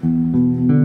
Big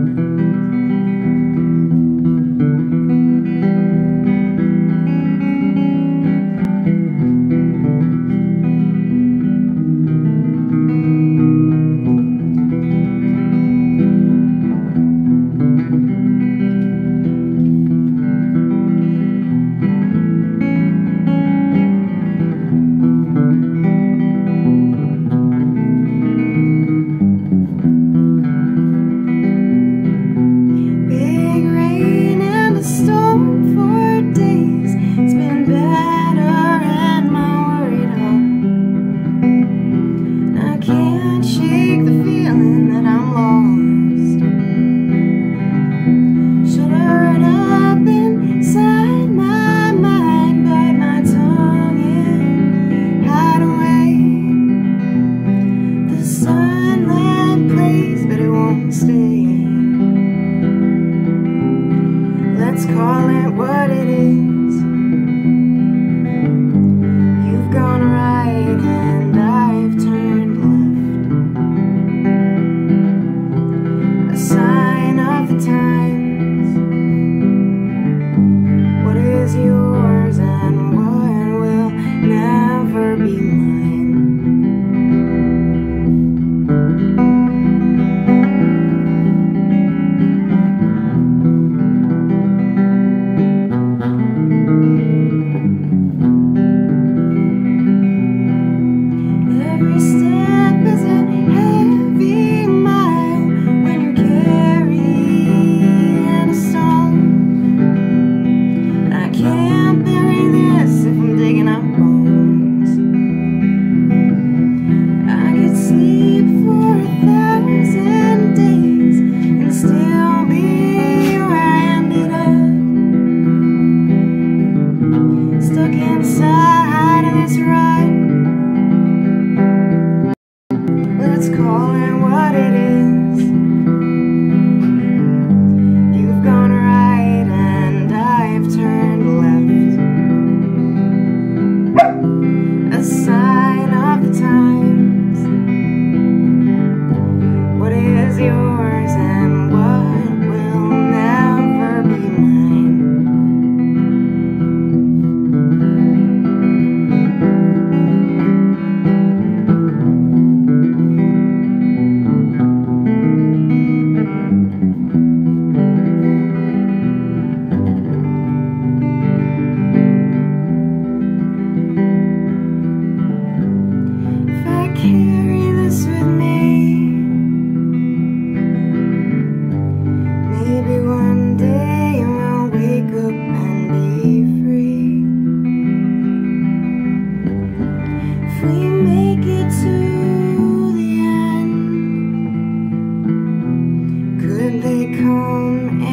what it is. yours and what will never be mine. home